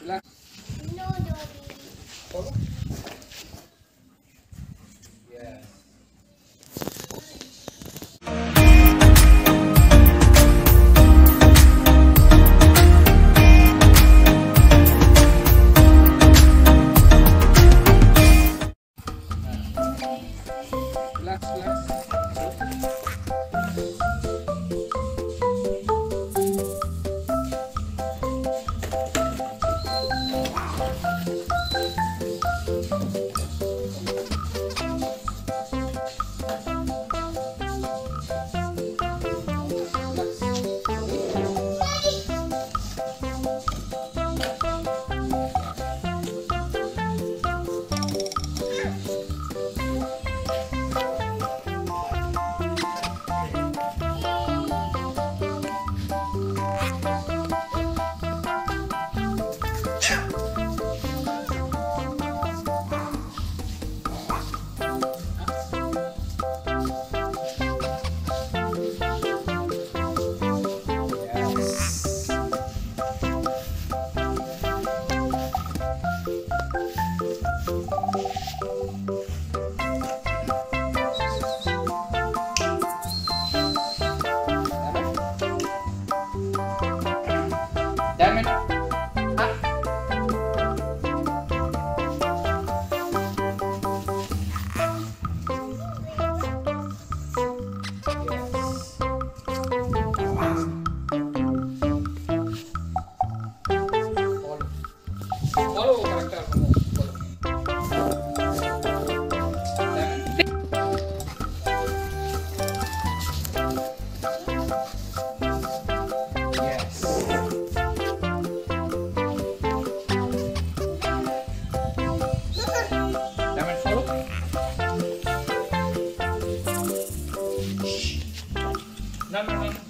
Relax. No, No,